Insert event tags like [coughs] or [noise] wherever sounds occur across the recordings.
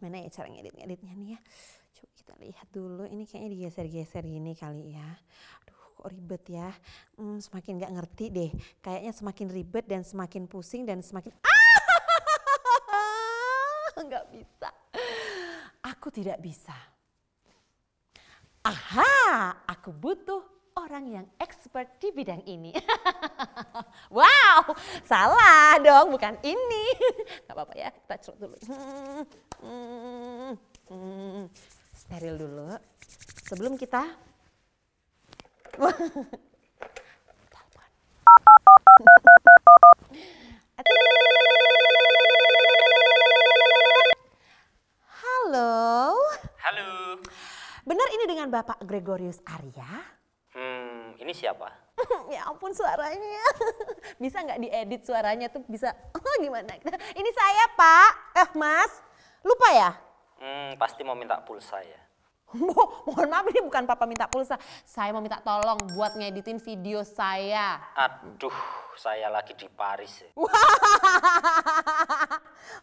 gimana ya cara ngedit-ngeditnya nih ya? Coba kita lihat dulu. Ini kayaknya digeser-geser gini kali ya. Aduh, kok ribet ya. Hmm, semakin nggak ngerti deh. Kayaknya semakin ribet dan semakin pusing dan semakin ah, [laughs] nggak bisa. Aku tidak bisa. Aha, aku butuh orang yang expert di bidang ini. [laughs] wow, salah dong, bukan ini. [laughs] Gak apa-apa ya, kita cerut dulu. Hmm, hmm, hmm. Steril dulu. Sebelum kita Telepon. [laughs] Halo, Halo. benar ini dengan Bapak Gregorius Arya? Ini siapa? [laughs] ya ampun suaranya. [laughs] bisa nggak diedit suaranya tuh bisa [laughs] oh, gimana? Ini saya Pak. Eh Mas, lupa ya? Hmm, pasti mau minta pulsa ya. Mo- mohon maaf ini bukan Papa minta pulsa. Saya mau minta tolong buat ngeditin video saya. Aduh, saya lagi di Paris. ya.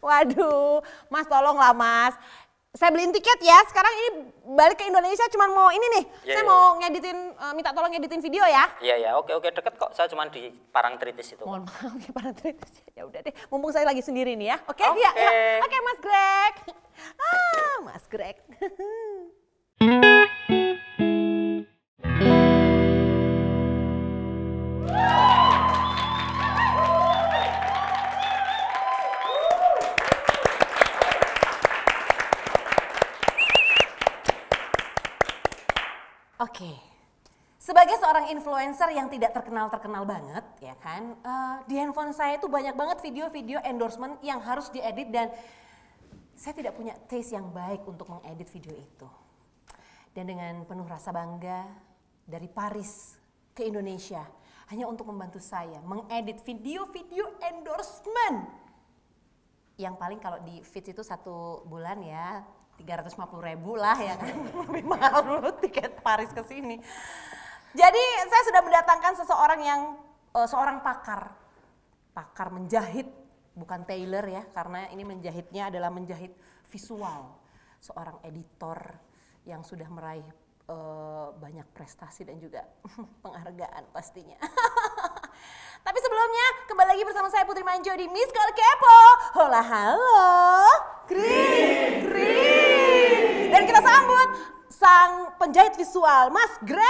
Waduh, Mas tolonglah Mas. Saya beliin tiket ya. Sekarang ini balik ke Indonesia cuman mau ini nih. Iya, saya iya. mau ngeditin eh, minta tolong ngeditin video ya. Iya ya, oke oke deket kok. Saya cuma di Parangtritis itu. Mohon maaf ya para traders. Ya udah deh, mumpung saya lagi sendiri nih ya. Oke, Oke. ya, ya. Oke, Mas Greg. Ah, Mas Greg. [laughs] Oke. Sebagai seorang influencer yang tidak terkenal-terkenal banget, ya kan, eh, di handphone saya itu banyak banget video-video endorsement yang harus diedit dan saya tidak punya taste yang baik untuk mengedit video itu. Dan dengan penuh rasa bangga dari Paris ke Indonesia hanya untuk membantu saya mengedit video-video endorsement yang paling kalau di feeds itu satu bulan ya 350 ribu lah ya kan [laughs] lebih mahal dulu tiket Paris ke sini. Jadi saya sudah mendatangkan seseorang yang eh, seorang pakar, pakar menjahit bukan tailor ya karena ini menjahitnya adalah menjahit visual, seorang editor yang sudah meraih eh, banyak prestasi dan juga [laughs] penghargaan pastinya. [laughs] Tapi sebelumnya kembali lagi bersama saya Putri Manjo di Miss Call Kepo. Hola halo, kring kring. Dan kita sambut sang penjahit visual Mas Greg.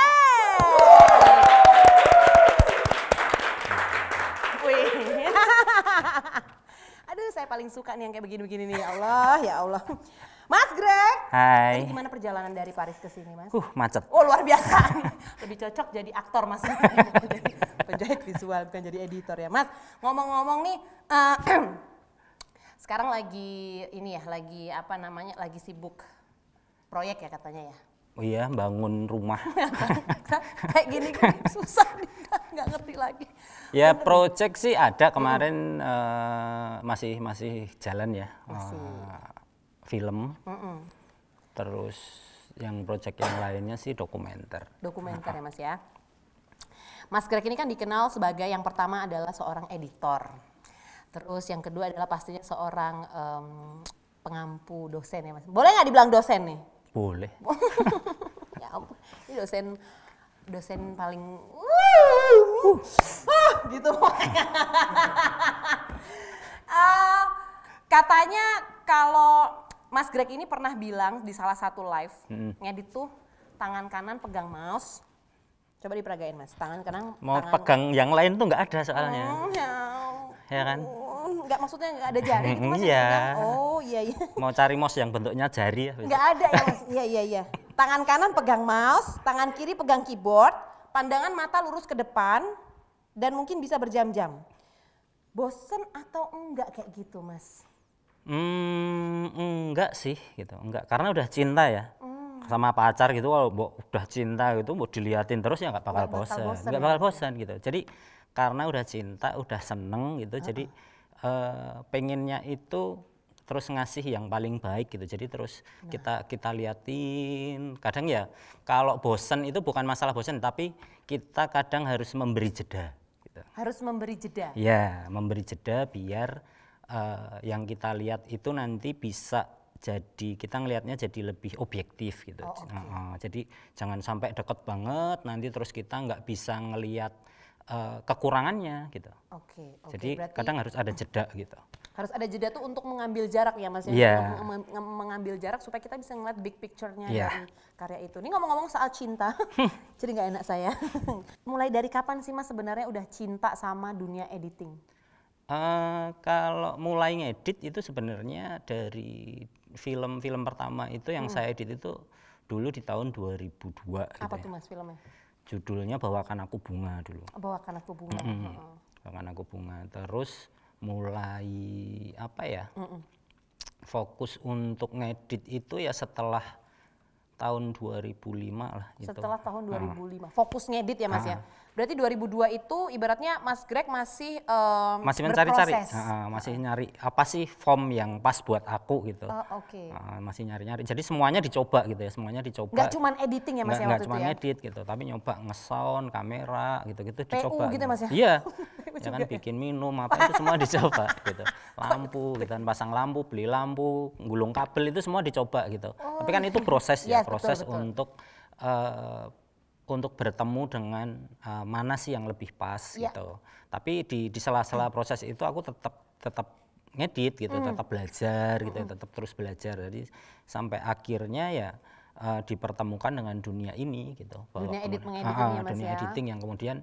Wih. [laughs] Aduh saya paling suka nih yang kayak begini-begini nih ya Allah ya Allah. Mas Greg, Hai. tadi gimana perjalanan dari Paris ke sini Mas? Uh, macet. Oh luar biasa. [laughs] Lebih cocok jadi aktor mas. [laughs] jadi penjahit visual bukan jadi editor ya mas. Ngomong-ngomong nih, eh, [clears throat] sekarang lagi ini ya, lagi apa namanya, lagi sibuk proyek ya katanya ya. Oh iya, bangun rumah. [laughs] Kayak gini [laughs] susah nggak ngerti lagi. ya, project sih ada kemarin eh, masih masih jalan ya. Eh, film. Terus yang project yang lainnya sih dokumenter. Dokumenter ya mas ya. Mas Greg ini kan dikenal sebagai yang pertama adalah seorang editor. Terus yang kedua adalah pastinya seorang em, pengampu dosen ya mas. Boleh nggak dibilang dosen nih? Boleh. [laughs] ya ampun, ini dosen dosen paling uh, ah, gitu. Ah, katanya kalau Mas Greg ini pernah bilang di salah satu live ngedit tuh tangan kanan pegang mouse. Coba diperagain mas, tangan kanan Mau tangan pegang yang lain tuh nggak ada soalnya. Oh, ya. Ya kan? Oh, Nggak maksudnya nggak ada jari gitu mas? Iya. Oh iya iya. [laughs] Mau cari mouse yang bentuknya jari ya. Nggak ada ya mas? Iya iya iya. Tangan kanan pegang mouse, tangan kiri pegang keyboard, pandangan mata lurus ke depan, dan mungkin bisa berjam-jam. Bosen atau enggak kayak gitu mas? Hmm, enggak sih gitu. Enggak, karena udah cinta ya. Hmm. Sama pacar gitu kalau udah cinta gitu mau diliatin terus ya nggak bakal bakal bosan. Nggak ya, bakal bosan gitu. Jadi karena udah cinta, udah seneng gitu. Jadi eh, pengennya itu terus ngasih yang paling baik gitu. Jadi terus Nah. kita kita liatin. Kadang ya kalau bosan itu bukan masalah bosan, tapi kita kadang harus memberi jeda. Gitu. Harus memberi jeda. Ya, memberi jeda biar uh, yang kita lihat itu nanti bisa jadi kita ngelihatnya jadi lebih objektif gitu. Oh, okay. uh, jadi jangan sampai deket banget nanti terus kita nggak bisa ngelihat uh, kekurangannya gitu. Oke. Okay, okay, jadi berarti kadang harus ada jeda gitu. Harus ada jeda tuh untuk mengambil jarak ya mas ya. Yeah. Meng mengambil jarak supaya kita bisa ngeliat big picture-nya yeah. dari karya itu. Ini ngomong-ngomong soal cinta, [laughs] jadi nggak enak saya. [laughs] Mulai dari kapan sih mas sebenarnya udah cinta sama dunia editing? Uh, kalau mulai ngedit itu sebenarnya dari film-film pertama itu yang hmm. saya edit itu dulu di tahun 2002 gitu Apa ya. tuh Mas filmnya? Judulnya Bawakan Aku Bunga dulu. Bawakan Aku Bunga. Mm -hmm. Bawakan Aku Bunga. Terus mulai apa ya? Mm -mm. Fokus untuk ngedit itu ya setelah tahun 2005 lah gitu. Setelah tahun 2005. Uh. Fokus ngedit ya Mas uh. ya. Berarti 2002 itu ibaratnya Mas Greg masih um, masih mencari-cari, uh, masih nyari apa sih form yang pas buat aku gitu. Oh, Oke. Okay. Uh, masih nyari-nyari. Jadi semuanya dicoba gitu ya, semuanya dicoba. Gak cuma editing ya Mas nggak, ya waktu itu cuma ya? ngedit gitu, tapi nyoba ngesound, kamera gitu-gitu dicoba. gitu Mas ya? Iya. [laughs] ya kan bikin minum apa itu semua dicoba [laughs] gitu. Lampu gitu kan pasang lampu, beli lampu, gulung kabel itu semua dicoba gitu. Oh. Tapi kan itu proses ya, yes, proses betul, betul. untuk uh, untuk bertemu dengan uh, mana sih yang lebih pas ya. gitu. Tapi di di sela-sela proses itu aku tetap tetap ngedit gitu, mm. tetap belajar gitu, mm. tetap terus belajar. Jadi sampai akhirnya ya uh, dipertemukan dengan dunia ini gitu. Dunia edit mengediting uh, ya, Mas dunia ya. editing yang kemudian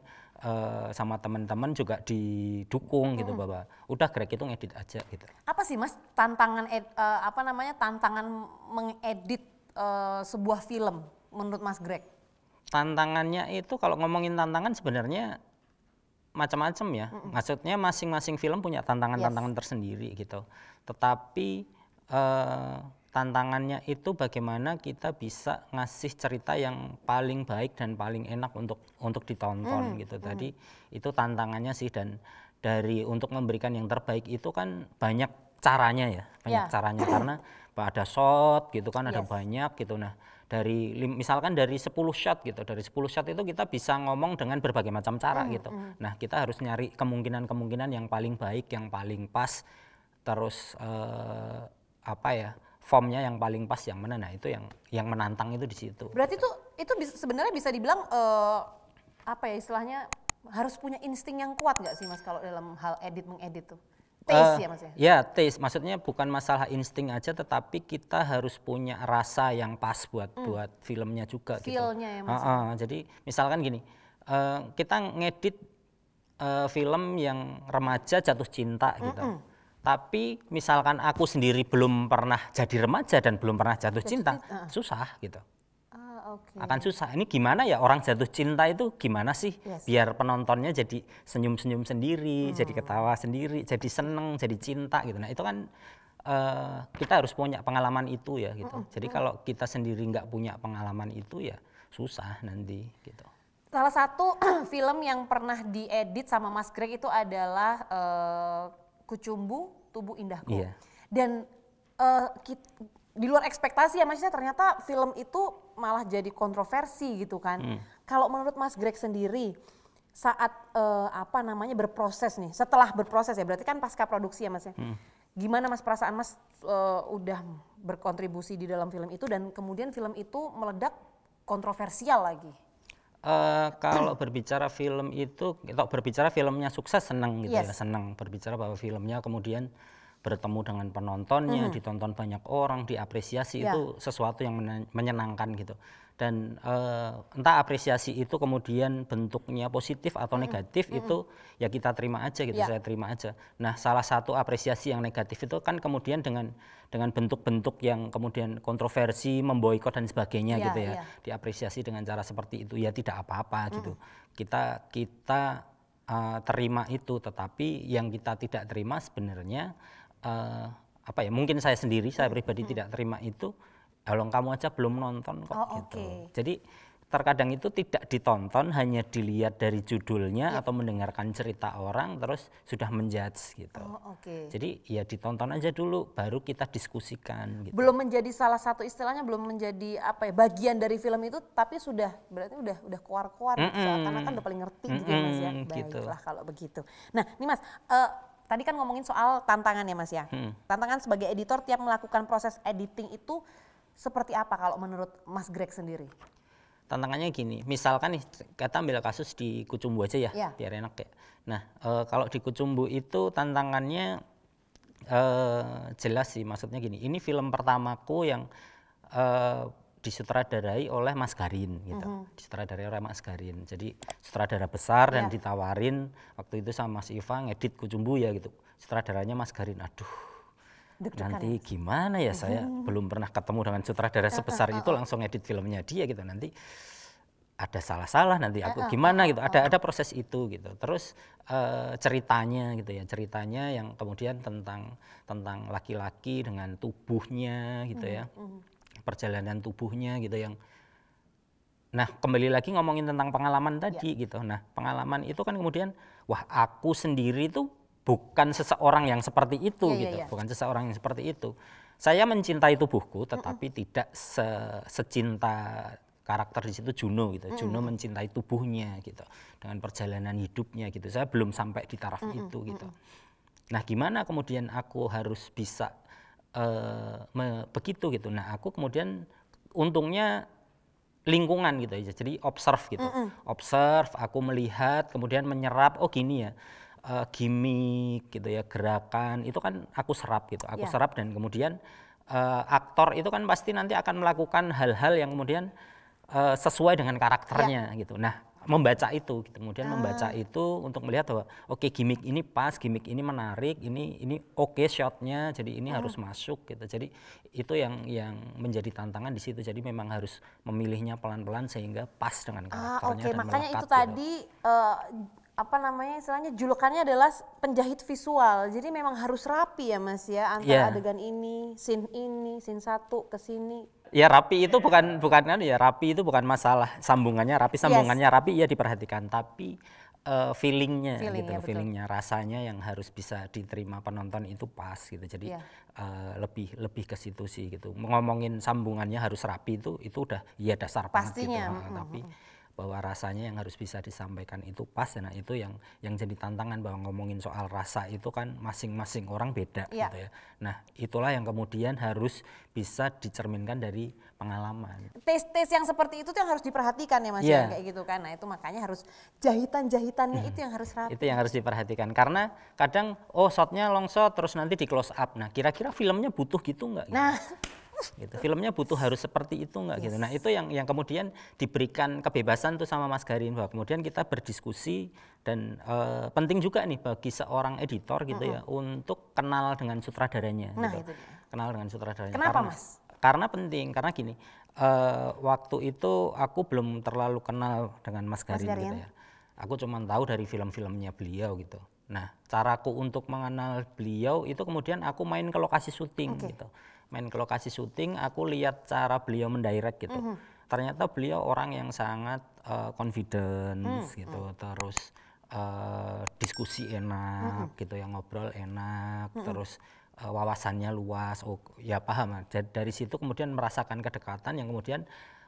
uh, sama teman-teman juga didukung mm. gitu bahwa udah Greg itu ngedit aja gitu. Apa sih Mas tantangan ed, uh, apa namanya tantangan mengedit uh, sebuah film menurut Mas Greg? Tantangannya itu kalau ngomongin tantangan sebenarnya macam-macam ya. Mm -mm. Maksudnya masing-masing film punya tantangan-tantangan yes. tersendiri gitu. Tetapi uh, tantangannya itu bagaimana kita bisa ngasih cerita yang paling baik dan paling enak untuk untuk ditonton mm. gitu. Tadi mm. itu tantangannya sih dan dari untuk memberikan yang terbaik itu kan banyak caranya ya, banyak yeah. caranya [coughs] karena ada shot gitu kan, ada yes. banyak gitu. Nah, dari misalkan dari 10 shot gitu dari 10 shot itu kita bisa ngomong dengan berbagai macam cara mm, gitu. mm. nah kita harus nyari kemungkinan-kemungkinan yang paling baik yang paling pas terus uh, apa ya formnya yang paling pas yang mana. Nah itu yang yang menantang itu di situ. Berarti itu itu bisa, sebenarnya bisa dibilang uh, apa ya istilahnya harus punya insting yang kuat nggak sih mas kalau dalam hal edit mengedit tuh Taste uh, ya mas ya? Taste, maksudnya bukan masalah insting aja, tetapi kita harus punya rasa yang pas buat hmm. buat filmnya juga. Gitu. Feelnya gitu. ya mas. Uh, uh, jadi misalkan gini, uh, kita ngedit uh, film yang remaja jatuh cinta gitu. Mm -mm. Tapi misalkan aku sendiri belum pernah jadi remaja dan belum pernah jatuh, cinta, susah gitu okay. akan susah. Ini gimana ya orang jatuh cinta itu gimana sih yes. biar penontonnya jadi senyum-senyum sendiri, hmm. jadi ketawa sendiri, jadi seneng, jadi cinta gitu. Nah itu kan uh, kita harus punya pengalaman itu ya gitu. Hmm. Jadi kalau kita sendiri nggak punya pengalaman itu ya susah nanti gitu. Salah satu [clears throat] film yang pernah diedit sama Mas Greg itu adalah uh, Kucumbu Tubuh Indahku. Iya. Dan uh, di luar ekspektasi ya maksudnya ternyata film itu malah jadi kontroversi gitu kan. Hmm. Kalau menurut Mas Greg sendiri saat uh, apa namanya berproses nih, setelah berproses ya berarti kan pasca produksi ya Mas ya. Hmm. Gimana Mas perasaan Mas uh, udah berkontribusi di dalam film itu dan kemudian film itu meledak kontroversial lagi? Uh, kalau berbicara film itu, kalau berbicara filmnya sukses senang gitu ya, yes. ya, senang berbicara bahwa filmnya kemudian bertemu dengan penontonnya, mm. ditonton banyak orang, diapresiasi yeah. itu sesuatu yang menyenangkan gitu. Dan uh, entah apresiasi itu kemudian bentuknya positif atau negatif mm. itu ya kita terima aja gitu, yeah. saya terima aja. Nah, salah satu apresiasi yang negatif itu kan kemudian dengan dengan bentuk-bentuk yang kemudian kontroversi, memboikot dan sebagainya yeah, gitu ya. Yeah. Diapresiasi dengan cara seperti itu ya tidak apa-apa mm. gitu. Kita kita uh, terima itu, tetapi yang kita tidak terima sebenarnya uh, apa ya mungkin saya sendiri saya pribadi hmm. tidak terima itu kalau kamu aja belum nonton kok oh, gitu okay. jadi terkadang itu tidak ditonton hanya dilihat dari judulnya atau mendengarkan cerita orang terus sudah menjudge gitu. Oh, oke. Jadi ya ditonton aja dulu baru kita diskusikan gitu. Belum menjadi salah satu istilahnya belum menjadi apa ya bagian dari film itu tapi sudah berarti udah udah keluar-keluar gitu, seakan-akan udah paling ngerti gitu ya Mas ya. Gitu. Baiklah kalau begitu. Nah, ini Mas eh, tadi kan ngomongin soal tantangan ya Mas ya. Tantangan sebagai editor tiap melakukan proses editing itu seperti apa kalau menurut Mas Greg sendiri? Tantangannya gini, misalkan nih kita ambil kasus di Kucumbu aja ya, Iya. biar enak ya. Nah, eh, kalau di Kucumbu itu tantangannya eh, jelas sih, maksudnya gini, ini film pertamaku yang eh, disutradarai oleh Mas Garin gitu, disutradarai oleh Mas Garin. Jadi sutradara besar dan Iya. ditawarin waktu itu sama Mas Iva ngedit Kucumbu ya gitu. Sutradaranya Mas Garin, aduh nanti gimana ya saya? Belum pernah ketemu dengan sutradara [laughs] sebesar itu langsung edit filmnya dia gitu. Nanti ada salah-salah nanti aku gimana gitu. Ada ada proses itu gitu. Terus eh, ceritanya gitu ya. Ceritanya yang kemudian tentang tentang laki-laki dengan tubuhnya gitu ya perjalanan tubuhnya gitu yang Nah, kembali lagi ngomongin tentang pengalaman tadi gitu. Nah, pengalaman itu kan kemudian wah aku sendiri itu bukan seseorang yang seperti itu Iya, iya, gitu. iya. Bukan seseorang yang seperti itu. Saya mencintai tubuhku tetapi tidak se- secinta karakter di situ Juno gitu. Juno mencintai tubuhnya gitu dengan perjalanan hidupnya gitu. Saya belum sampai di taraf itu gitu. Nah, gimana kemudian aku harus bisa me- begitu gitu. Nah, aku kemudian untungnya lingkungan gitu aja. Jadi observe gitu. Observe, aku melihat, kemudian menyerap, oh gini ya. eh, gimmick gitu ya, gerakan itu kan aku serap gitu. Aku Ya. serap dan kemudian eh, aktor itu kan pasti nanti akan melakukan hal-hal yang kemudian eh, sesuai dengan karakternya gitu. Nah, membaca itu gitu. Kemudian membaca itu untuk melihat bahwa oke gimmick ini pas, gimmick ini menarik, ini ini oke shotnya, jadi ini harus masuk gitu. Jadi itu yang yang menjadi tantangan di situ. Jadi memang harus memilihnya pelan-pelan sehingga pas dengan Ah, karakternya oke, dan makanya melekat itu gitu. tadi eh, apa namanya istilahnya julukannya adalah penjahit visual. Jadi memang harus rapi ya Mas ya antara Iya. adegan ini, scene ini, scene satu ke sini. Ya rapi itu bukan bukan kan ya rapi itu bukan masalah sambungannya rapi sambungannya rapi ya diperhatikan tapi eh, feelingnya Feeling, gitu ya, feelingnya rasanya yang harus bisa diterima penonton itu pas gitu. Jadi Iya. eh, lebih lebih ke situ sih gitu. Ngomongin sambungannya harus rapi itu itu udah ya dasar banget gitu. Pastinya, Ha, tapi bahwa rasanya yang harus bisa disampaikan itu pas nah itu yang yang jadi tantangan bahwa ngomongin soal rasa itu kan masing-masing orang beda Iya. gitu ya nah itulah yang kemudian harus bisa dicerminkan dari pengalaman Tes-tes yang seperti itu tuh yang harus diperhatikan ya Mas ya kayak gitu kan. Nah, itu makanya harus jahitan-jahitannya itu yang harus rapi. itu yang harus diperhatikan karena kadang oh shotnya long shot terus nanti di close up nah kira-kira filmnya butuh gitu nggak gitu? Nah, gitu filmnya butuh harus seperti itu nggak gitu nah itu yang yang kemudian diberikan kebebasan tuh sama Mas Garin bahwa kemudian kita berdiskusi dan eh, penting juga nih bagi seorang editor gitu ya untuk kenal dengan sutradaranya Nah, gitu. itu dia. kenal dengan sutradaranya Kenapa, karena, Mas? karena penting karena gini eh, waktu itu aku belum terlalu kenal dengan Mas Garin, gitu Garin. ya aku cuma tahu dari film-filmnya beliau gitu nah caraku untuk mengenal beliau itu kemudian aku main ke lokasi syuting Oke. gitu main ke lokasi syuting aku lihat cara beliau mendirect gitu. Mhm. ternyata beliau orang yang sangat eh, Hmm, confidence gitu terus eh, diskusi enak Mhm. gitu yang ngobrol enak terus eh, wawasannya luas oh ya paham. Da- dari situ kemudian merasakan kedekatan yang kemudian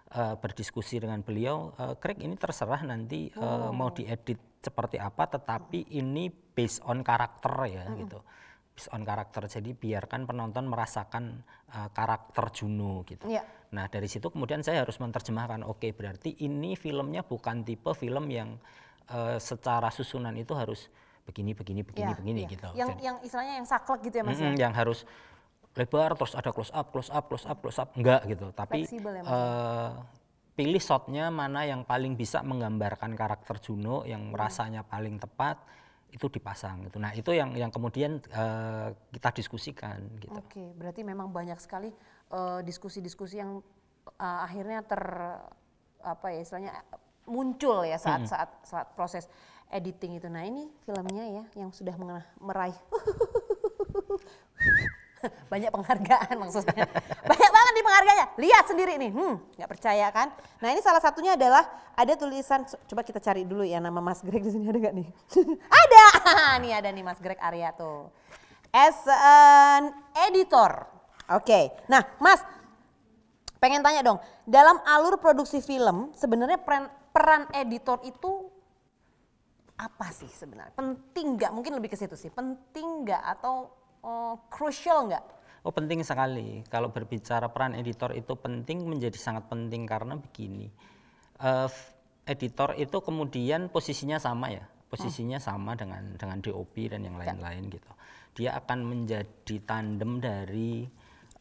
eh, berdiskusi dengan beliau eh, Craig ini terserah nanti eh, Oh. mau diedit seperti apa tetapi ini based on karakter ya gitu based on karakter jadi biarkan penonton merasakan eh, karakter Juno gitu Iya. Nah dari situ kemudian saya harus menerjemahkan, oke berarti ini filmnya bukan tipe film yang eh, secara susunan itu harus begini, begini, begini, Iya, begini iya. gitu. Yang Jadi, yang istilahnya yang saklek gitu ya Mas ya. mm-mm, yang harus lebar terus ada close up, close up, close up, close up, enggak gitu. Tapi ya, Mas, eh, pilih shotnya mana yang paling bisa menggambarkan karakter Juno, yang Hmm. rasanya paling tepat itu dipasang gitu. Nah itu yang yang kemudian eh, kita diskusikan gitu. Oke, berarti memang banyak sekali eh, diskusi-diskusi yang eh, akhirnya ter apa ya istilahnya muncul ya saat saat saat proses editing itu. Nah ini filmnya ya yang sudah meraih [laughs] [laughs] banyak penghargaan maksudnya. [laughs] banyak banget nih penghargaannya. Lihat sendiri nih. Hmm, nggak percaya kan? Nah ini salah satunya adalah ada tulisan. Coba kita cari dulu ya nama Mas Greg di sini ada nggak nih? [laughs] ada. nih ada nih Mas Greg Arya tuh. As an editor. Oke. Nah Mas, pengen tanya dong. Dalam alur produksi film, sebenarnya peran, peran editor itu apa sih sebenarnya? Penting nggak? Mungkin lebih ke situ sih. Penting nggak atau uh, crucial nggak? Oh penting sekali. Kalau berbicara peran editor itu penting menjadi sangat penting karena begini. Uh, editor itu kemudian posisinya sama ya, posisinya hmm. sama dengan dengan DOP dan yang ya. lain-lain gitu. Dia akan menjadi tandem dari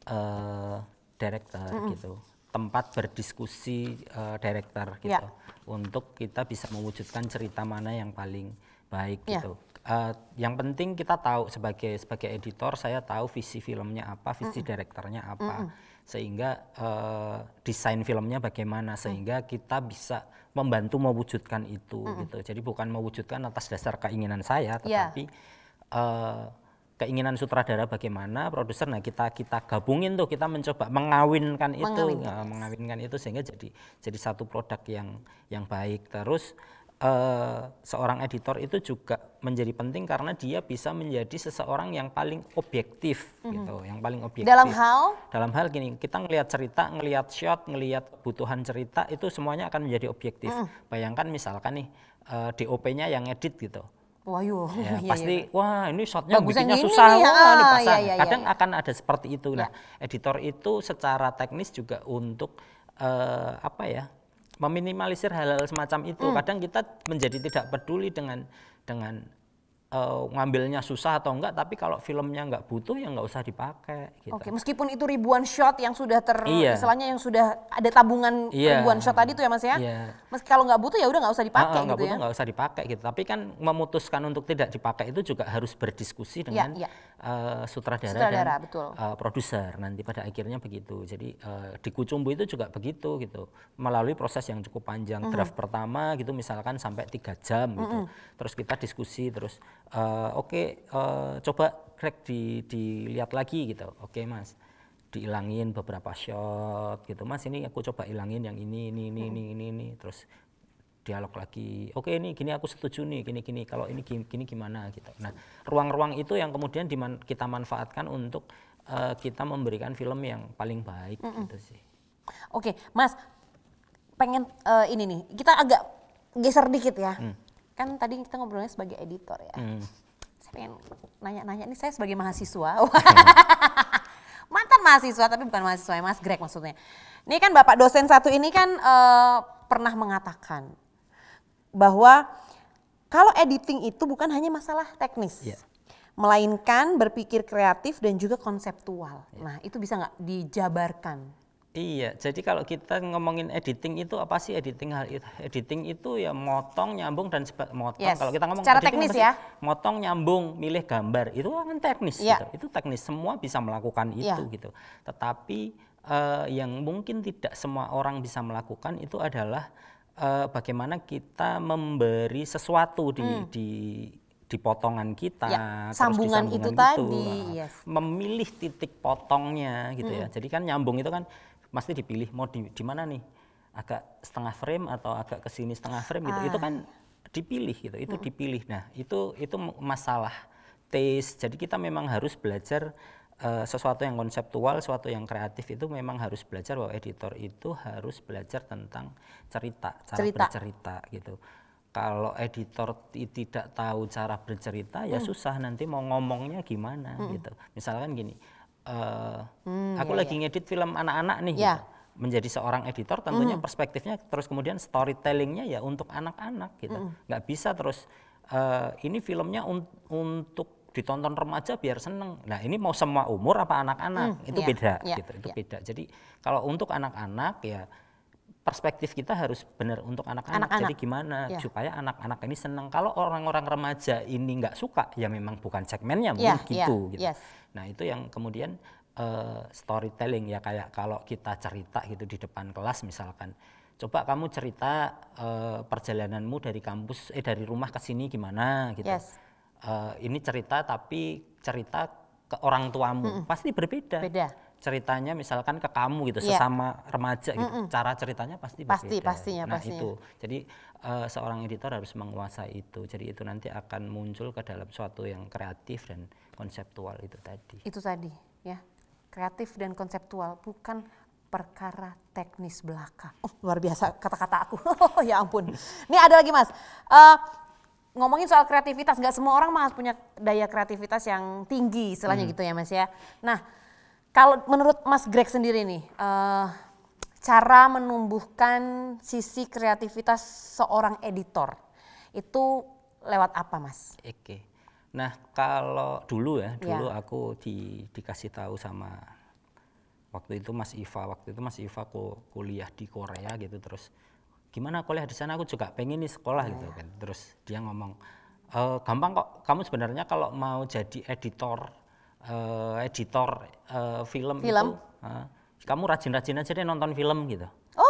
uh, director hmm. gitu tempat berdiskusi uh, director gitu ya. untuk kita bisa mewujudkan cerita mana yang paling baik ya. gitu. Uh, yang penting kita tahu sebagai sebagai editor saya tahu visi filmnya apa, visi mm direkturnya apa, mm sehingga uh, desain filmnya bagaimana sehingga mm. kita bisa membantu mewujudkan itu mm gitu. Jadi bukan mewujudkan atas dasar keinginan saya, ya. tetapi yeah. uh, keinginan sutradara bagaimana produser nah kita kita gabungin tuh kita mencoba mengawinkan itu mengawinkan, nah, mengawinkan itu sehingga jadi jadi satu produk yang yang baik terus uh, seorang editor itu juga menjadi penting karena dia bisa menjadi seseorang yang paling objektif mm -hmm. gitu yang paling objektif dalam hal dalam hal gini kita ngelihat cerita ngelihat shot ngelihat kebutuhan cerita itu semuanya akan menjadi objektif mm. bayangkan misalkan nih uh, eh, DOP-nya yang edit gitu Wah, yuk. Ya, iya, pasti iya. wah ini shotnya bikinnya susah, nih, wah ah, ini pasang. Iya, iya, Kadang iya. akan ada seperti itu. Nah, iya. editor itu secara teknis juga untuk uh, apa ya? Meminimalisir hal-hal semacam itu. Hmm. Kadang kita menjadi tidak peduli dengan dengan uh, ngambilnya susah atau enggak, tapi kalau filmnya enggak butuh ya enggak usah dipakai. Gitu. Oke, meskipun itu ribuan shot yang sudah ter, iya. istilahnya yang sudah ada tabungan iya. ribuan shot tadi tuh ya mas ya. Iya. Meski kalau nggak butuh ya udah nggak usah dipakai uh, gitu butuh, ya. Nggak usah dipakai gitu. Tapi kan memutuskan untuk tidak dipakai itu juga harus berdiskusi iya, dengan iya, iya. Uh, sutradara, sutradara dan uh, produser nanti pada akhirnya begitu. Jadi uh, di Kucumbu itu juga begitu gitu. Melalui proses yang cukup panjang. Mm -hmm. Draft pertama gitu misalkan sampai tiga jam gitu. Mm -hmm. Terus kita diskusi terus uh, oke okay, uh, eh, coba crack di dilihat lagi gitu oke okay, mas diilangin beberapa shot gitu mas ini aku coba ilangin yang ini ini ini hmm. ini ini, ini. terus dialog lagi oke ini gini aku setuju nih gini gini kalau ini gini, gini gimana gitu nah ruang-ruang itu yang kemudian diman, kita manfaatkan untuk uh, kita memberikan film yang paling baik mm -mm. gitu sih oke mas pengen uh, ini nih kita agak geser dikit ya hmm kan tadi kita ngobrolnya sebagai editor ya. Hmm. Saya pengen nanya-nanya ini saya sebagai mahasiswa. [laughs] Mantan mahasiswa tapi bukan mahasiswa ya Mas Greg maksudnya. Ini kan Bapak dosen satu ini kan uh, pernah mengatakan bahwa kalau editing itu bukan hanya masalah teknis. Yeah. Melainkan berpikir kreatif dan juga konseptual. Yeah. Nah, itu bisa nggak dijabarkan? Iya, jadi kalau kita ngomongin editing itu apa sih editing hal itu? Editing itu ya motong, nyambung dan sebab motong. Yes. Kalau kita ngomong Secara teknis ya, motong, nyambung, milih gambar itu kan teknis yeah. gitu. Itu teknis semua bisa melakukan itu yeah. gitu. Tetapi uh, yang mungkin tidak semua orang bisa melakukan itu adalah uh, bagaimana kita memberi sesuatu di hmm. di di potongan kita, ya, sambungan, itu, itu tadi, yes. memilih titik potongnya gitu ya. hmm. ya. Jadi kan nyambung itu kan pasti dipilih mau di, di mana nih agak setengah frame atau agak ke sini setengah frame gitu ah. itu kan dipilih gitu itu dipilih nah itu itu masalah taste jadi kita memang harus belajar uh, sesuatu yang konseptual sesuatu yang kreatif itu memang harus belajar bahwa editor itu harus belajar tentang cerita cara cerita. bercerita gitu kalau editor tidak tahu cara bercerita ya hmm. susah nanti mau ngomongnya gimana hmm. gitu misalkan gini uh, hmm, aku iya, lagi iya. ngedit film anak-anak nih yeah. gitu. menjadi seorang editor tentunya mm. perspektifnya terus kemudian storytellingnya ya untuk anak-anak gitu mm. nggak bisa terus uh, ini filmnya un untuk ditonton remaja biar seneng nah ini mau semua umur apa anak-anak mm, itu yeah, beda yeah, gitu itu yeah. beda jadi kalau untuk anak-anak ya perspektif kita harus benar untuk anak-anak. Jadi gimana yeah. supaya anak-anak ini senang. Kalau orang-orang remaja ini nggak suka, ya memang bukan segmennya, mungkin yeah, gitu. Yeah, gitu. Yes. Nah itu yang kemudian uh, storytelling ya kayak kalau kita cerita gitu di depan kelas misalkan, coba kamu cerita uh, perjalananmu dari kampus eh dari rumah ke sini gimana gitu. Yes. Uh, ini cerita tapi cerita ke orang tuamu mm -mm. pasti berbeda. Beda. ceritanya misalkan ke kamu gitu Iya. sesama remaja gitu cara ceritanya pasti Pasti, berbeda pastinya, nah pastinya. itu jadi eh, seorang editor harus menguasai itu jadi itu nanti akan muncul ke dalam suatu yang kreatif dan konseptual itu tadi Itu tadi ya. Kreatif dan konseptual bukan perkara teknis belaka. Oh, luar biasa kata-kata aku. [laughs] Ya ampun. Ini ada lagi Mas. Eh, ngomongin soal kreativitas, nggak semua orang mas punya daya kreativitas yang tinggi, istilahnya gitu ya Mas ya. Nah, kalau menurut Mas Greg sendiri nih, eh, cara menumbuhkan sisi kreativitas seorang editor itu lewat apa Mas? Oke. Nah, kalau dulu ya, Ya. dulu aku di, dikasih tahu sama waktu itu Mas Iva, waktu itu Mas Iva ku, kuliah di Korea gitu terus gimana kuliah di sana aku juga pengen nih sekolah gitu kan. Terus dia ngomong "E, gampang kok kamu sebenarnya kalau mau jadi editor eh, editor eh, film, Film. itu eh, kamu rajin-rajin aja deh nonton film gitu.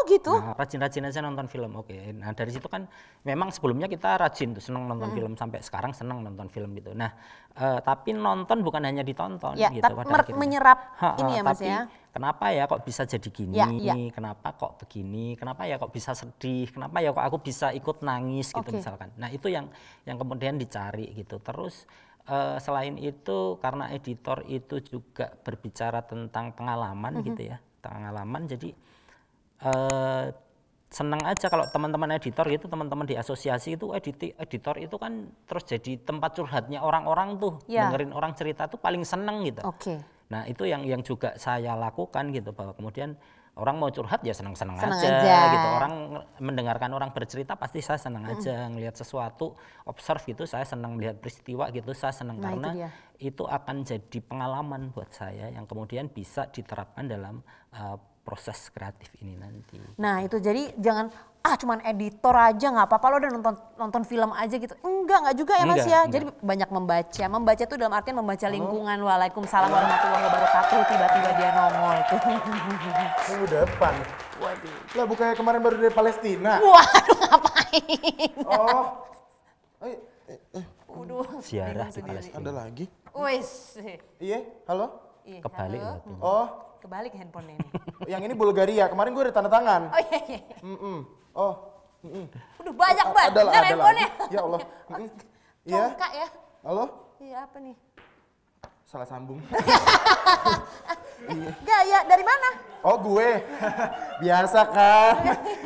Gitu. Nah, rajin-rajin aja nonton film. Oke. Nah, dari situ kan memang sebelumnya kita rajin tuh seneng nonton film sampai sekarang seneng nonton film gitu. Nah, eh, tapi nonton bukan hanya ditonton Ya, gitu tapi pada mer- akhirnya. menyerap Ha, ha, ini ya, Mas tapi ya. Kenapa ya kok bisa jadi gini? Ya, ya. Kenapa kok begini? Kenapa ya kok bisa sedih? Kenapa ya kok aku bisa ikut nangis gitu Oke. misalkan. Nah, itu yang yang kemudian dicari gitu. Terus eh, selain itu karena editor itu juga berbicara tentang pengalaman Mhm. gitu ya. Pengalaman jadi eh seneng aja kalau teman-teman editor gitu teman-teman di asosiasi itu editi, editor itu kan terus jadi tempat curhatnya orang-orang tuh Ya. dengerin orang cerita tuh paling seneng gitu Oke. nah itu yang yang juga saya lakukan gitu bahwa kemudian orang mau curhat ya seneng-seneng Seneng aja, aja. gitu orang mendengarkan orang bercerita pasti saya seneng aja ngelihat sesuatu observe gitu saya seneng melihat peristiwa gitu saya seneng Nah, itu karena dia. itu akan jadi pengalaman buat saya yang kemudian bisa diterapkan dalam uh, proses kreatif ini nanti. Nah itu jadi jangan ah cuman editor aja nggak apa-apa lo udah nonton nonton film aja gitu. Enggak enggak juga ya mas Enggak, ya. enggak. Jadi banyak membaca. Membaca tuh dalam artian membaca lingkungan. Waalaikumsalam warahmatullahi wabarakatuh. Tiba-tiba dia nongol tuh. Minggu depan. Waduh. Lah bukannya kemarin baru dari Palestina. Waduh ngapain? Oh. Oh, i- Waduh. Ziarah bingung di. Palestina. ada lagi? Wis. Iya, halo? Iya, Kebalik halo. Oh, Kebalik handphonenya ini. [laughs] yang ini Bulgaria. Kemarin gue udah tanda tangan. Oh iya iya. iya. Mm-mm. Oh, mm-mm. Udah banyak banget ada lah, ada. Ya Allah. [laughs] Iya, Congkak ya. halo? Iya apa nih? Salah sambung. [laughs] Gaya dari mana? Oh, gue. [laughs] Biasa kan.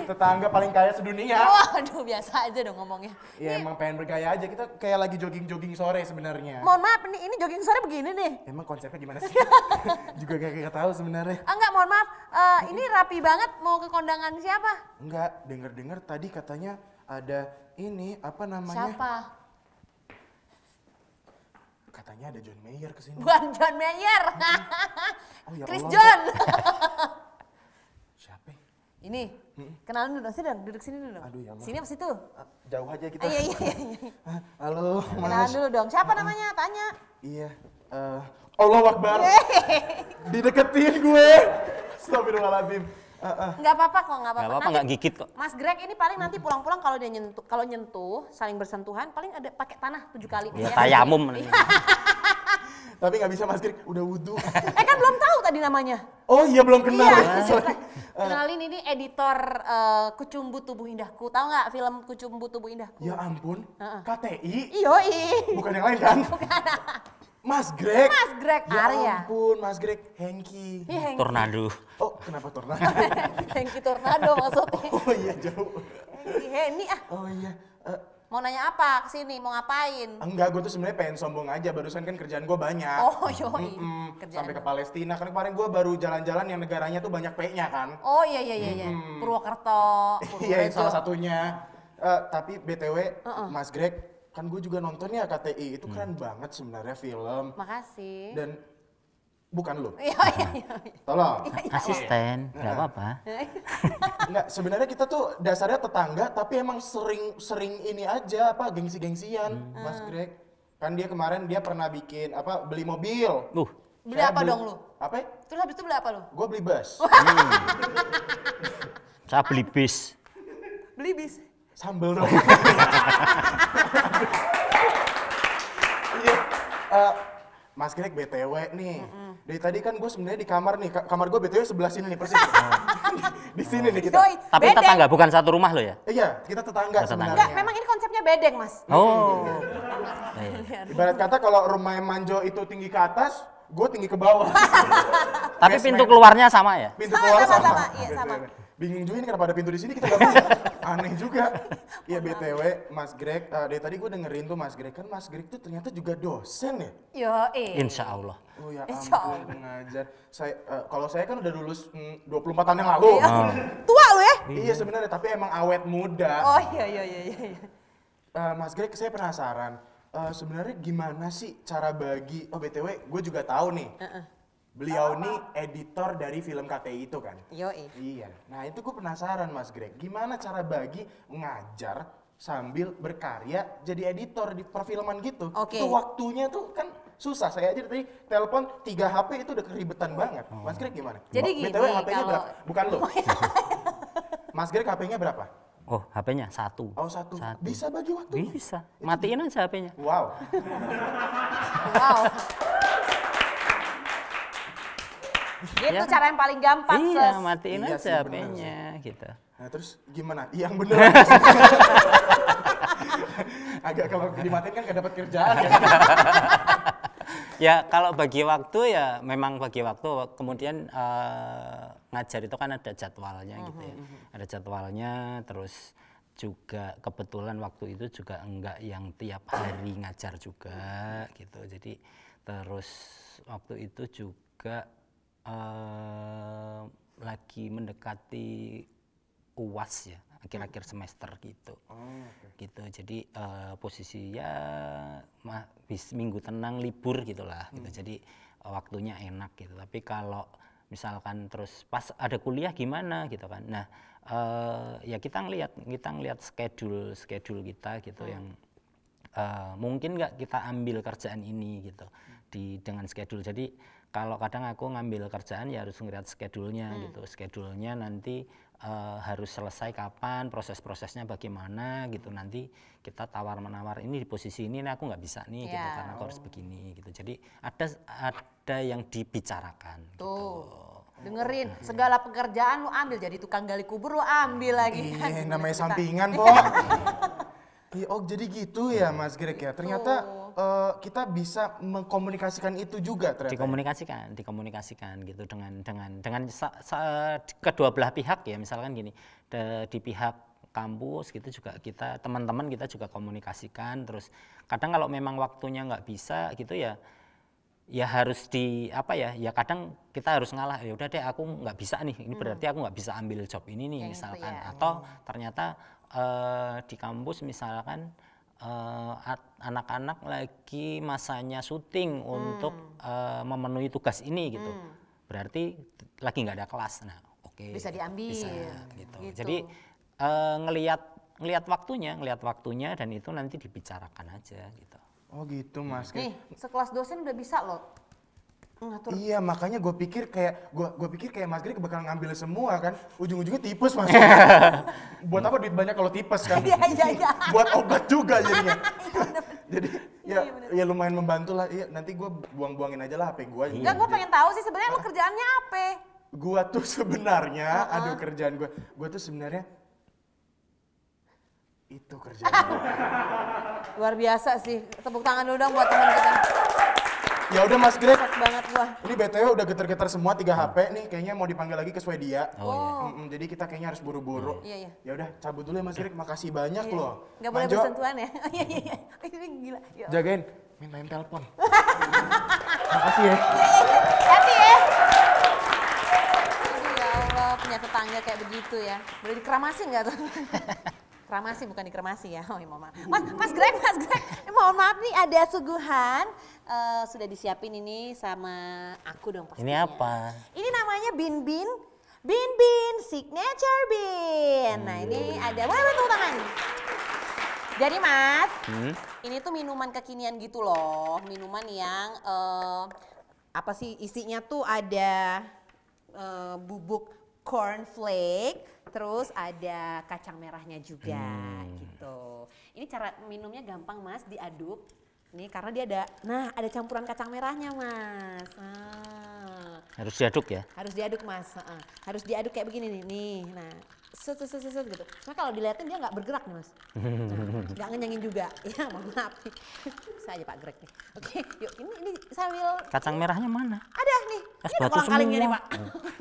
Tetangga paling kaya sedunia. Waduh biasa aja dong ngomongnya. Ya emang pengen bergaya aja. Kita kayak lagi jogging-jogging sore sebenarnya. Mohon maaf nih, ini jogging sore begini nih. Emang konsepnya gimana sih? [laughs] Juga gak, gak tahu sebenarnya. Ah, enggak, mohon maaf. Eh, ini rapi banget mau ke kondangan siapa? Enggak, denger-denger tadi katanya ada ini apa namanya? Siapa? Katanya ada John Mayer ke sini. [laughs] Bukan John Mayer. Oh, ya [laughs] Chris Allah. John. [laughs] Siapa? ini, kenalan dulu dong, sini dong, duduk sini dulu dong. Aduh, ya Allah. Sini apa situ? Ah, Jauh aja kita. Ah, iya, iya, iya. iya. Ah, Halo, Kenalan Mas. dulu dong. Siapa namanya? Tanya. Iya. eh Allah Akbar. Dideketin gue. Astagfirullahaladzim. Ah. Enggak apa-apa kok, enggak apa-apa. Gak apa-apa nggak gigit kok. Mas Greg ini paling nanti pulang-pulang kalau dia nyentuh, kalau nyentuh, saling bersentuhan, paling ada pakai tanah tujuh kali. Ya Ya. tayamum. [laughs] Tapi nggak bisa Mas Grik, udah wudhu. [laughs] Eh kan belum tahu tadi namanya. Oh iya belum kenal. Iya. [laughs] Sorry. Kenalin ini editor eh, Kucumbu Tubuh Indahku. Tahu nggak film Kucumbu Tubuh Indahku? Ya ampun, KTI? Iyo Bukan yang lain kan? Mas Greg. Mas Greg Ya Arya. ampun, Mas Greg, Hengki. Hengki. Tornado. Oh, kenapa tornado? [laughs] Hengki Tornado maksudnya. oh iya jauh. Hengki Heni ah. Oh iya. Eh, Mau nanya apa ke sini? Mau ngapain? enggak, gue tuh sebenarnya pengen sombong aja. Barusan kan kerjaan gue banyak. Oh yoi. Mm-mm, Kerjaan sampai ke. Palestina. Kan kemarin gue baru jalan-jalan yang negaranya tuh banyak P-nya kan. Oh iya iya iya. iya. Purwokerto. [laughs] Iya, salah satunya. Eh, tapi BTW, Mas Greg, kan gue juga nonton ya KTI. Itu keren banget sebenarnya film. Makasih. Dan bukan lo. [laughs] Iya iya iya. Tolong. Asisten, nggak apa-apa. [laughs] Enggak, sebenarnya kita tuh dasarnya tetangga, tapi emang sering sering ini aja apa gengsi-gengsian, Mas Greg. Kan dia kemarin dia pernah bikin apa beli mobil. Uh, Beli Saya apa dong lu? Apa? Terus habis itu beli apa lu? Gue beli bus. saya beli bis. Beli bis. Sambel dong. Iya. Eh, Mas Greg BTW nih. Dari tadi kan gue sebenarnya di kamar nih. Ka- Kamar gue BTW sebelah sini nih persis. [laughs] di sini nih kita. Yoi, Tapi bedeng. tetangga bukan satu rumah lo ya? Iya, kita tetangga Tetangga. sebenarnya. Enggak, memang ini konsepnya bedeng, Mas. Oh. Iya. Ibarat kata kalau rumah yang manjo itu tinggi ke atas, gue tinggi ke bawah. Tapi pintu keluarnya sama ya? pintu Sama, keluar sama, sama. sama. Iya, sama. Bingung juga ini kenapa ada pintu di sini kita nggak bisa. [laughs] Aneh juga. Iya BTW, Mas Greg, eh, dari tadi gue dengerin tuh Mas Greg kan Mas Greg tuh ternyata juga dosen ya. Yo, eh. Insya Allah. Oh ya Insya ampun, ngajar. Saya eh, kalau saya kan udah lulus mm, 24 tahun yang lalu. Iya. Tua lu ya? Iya sebenarnya, tapi emang awet muda. Oh iya iya iya iya. iya. Eh, Mas Greg, saya penasaran. eh, sebenarnya gimana sih cara bagi? Oh btw, gue juga tahu nih. Beliau nih editor dari film KTI itu kan. Yo, eh. Iya. Nah itu gue penasaran Mas Greg, gimana cara bagi ngajar sambil berkarya jadi editor di perfilman gitu? Oke. Itu waktunya tuh kan susah. Saya aja tadi telepon 3 HP itu udah keribetan banget. Mas Greg gimana? Jadi BTW gini, HP-nya kalau- berapa? Bukan lo. [laughs] Mas Greg HP-nya berapa? Oh, HP-nya satu. Oh satu. Satu. Bisa bagi waktu? Bisa. Matiin aja HP-nya. Wow. Wow. [laughs] Gitu Ya. cara yang paling gampang, Iya, Ses. matiin Iya aja HP-nya gitu. Nah terus gimana? Yang bener. [laughs] Agak kalau dimatiin kan gak dapat kerjaan kan? Ya kalau bagi waktu ya memang bagi waktu. Kemudian eh, ngajar itu kan ada jadwalnya gitu ya. Ada jadwalnya terus juga kebetulan waktu itu juga enggak yang tiap hari ngajar juga gitu. Jadi terus waktu itu juga eh, lagi mendekati UAS ya, akhir-akhir semester gitu. Gitu. Jadi eh, posisi ya ma- bis minggu tenang libur gitulah gitu. Jadi eh, waktunya enak gitu. Tapi kalau misalkan terus pas ada kuliah gimana gitu kan. Nah eh, ya kita ngelihat kita ngelihat schedule schedule kita gitu yang eh, mungkin nggak kita ambil kerjaan ini gitu di dengan schedule. Jadi kalau kadang aku ngambil kerjaan ya harus ngeliat schedule-nya gitu schedule-nya nanti eh, harus selesai kapan proses-prosesnya bagaimana gitu nanti kita tawar menawar ini di posisi ini nih aku nggak bisa nih gitu Ya. karena aku harus begini gitu jadi ada ada yang dibicarakan gitu. Tuh. Dengerin, segala pekerjaan lu ambil jadi tukang gali kubur lu ambil lagi. Iya, [laughs] namanya sampingan, [laughs] Po. Iya, oh jadi gitu ya Mas Greg ya. Ternyata eh, kita bisa mengkomunikasikan itu juga ternyata. dikomunikasikan dikomunikasikan gitu dengan dengan dengan sa- sa- kedua belah pihak ya. Misalkan gini de- di pihak kampus gitu juga kita teman-teman kita juga komunikasikan. Terus kadang kalau memang waktunya nggak bisa gitu ya ya harus di apa ya ya kadang kita harus ngalah ya udah deh aku nggak bisa nih ini berarti aku nggak bisa ambil job ini nih Yang itu misalkan. ya. atau ternyata eh, di kampus misalkan eh, anak-anak lagi masanya syuting untuk eh, memenuhi tugas ini gitu. Berarti lagi nggak ada kelas. Nah oke Bisa diambil, bisa gitu. gitu. jadi eh, ngelihat ngelihat waktunya ngelihat waktunya dan itu nanti dibicarakan aja gitu. Oh gitu Mas. Nih, sekelas dosen udah bisa loh ngatur. Iya makanya gue pikir kayak gue gue pikir kayak Mas Greg bakal ngambil semua kan ujung-ujungnya tipes Mas. [laughs] Buat apa duit banyak kalau tipes kan? Iya, iya, iya. Buat obat juga [laughs] jadinya. Jadi Iya, ya iya, bener. ya lumayan membantu lah. Iya nanti gue buang-buangin aja lah HP gue. Enggak, gue pengen tahu sih sebenarnya emang kerjaannya apa? Gua tuh sebenarnya, aduh kerjaan gue, gue tuh sebenarnya itu kerjaan. [laughs] Luar biasa sih. Tepuk tangan dulu dong buat teman kita. Ya udah Mas Greg, banget gua. ini BTW udah geter-geter semua tiga HP nih, kayaknya mau dipanggil lagi ke Swedia. oh iya Mm-mm, jadi kita kayaknya harus buru-buru. Iya, iya. Ya udah cabut dulu ya Mas Greg, makasih banyak loh. Enggak boleh bersentuhan ya. [laughs] Iya, iya, iya. Ini gila. Ya. Jagain, mintain telepon. [laughs] makasih ya. Hati ya. Ya Allah, punya tetangga kayak begitu ya. Boleh dikeramasin nggak tuh? [laughs] Keramasi bukan dikremasi ya. Oh, iya, mohon maaf. Mas, Mas Greg, Mas Greg. Eh, mohon maaf nih ada suguhan eh, sudah disiapin ini sama aku dong pastinya. ini apa Ini namanya Bin Bin Bin Bin Signature Bin. Nah ini ada, boleh tepuk tangan. Jadi Mas, Hmm? ini tuh minuman kekinian gitu loh, minuman yang eh, apa sih isinya tuh ada eh, bubuk cornflake, terus ada kacang merahnya juga gitu. Ini cara minumnya gampang Mas, diaduk Nih karena dia ada, nah ada campuran kacang merahnya mas. Nah, Harus diaduk ya. harus diaduk mas, harus diaduk kayak begini nih, nih. Nah, set set set set, gitu. Cuma kalau dilihatin dia nggak bergerak nih mas, Nah, [laughs] nggak ngenyangin juga. [laughs] Ya mohon maaf. Bisa aja Pak Greg nih. Oke, yuk ini ini sambil Kacang merahnya mana? ada nih. Es Ini ada kolang kalingnya nih. Pak.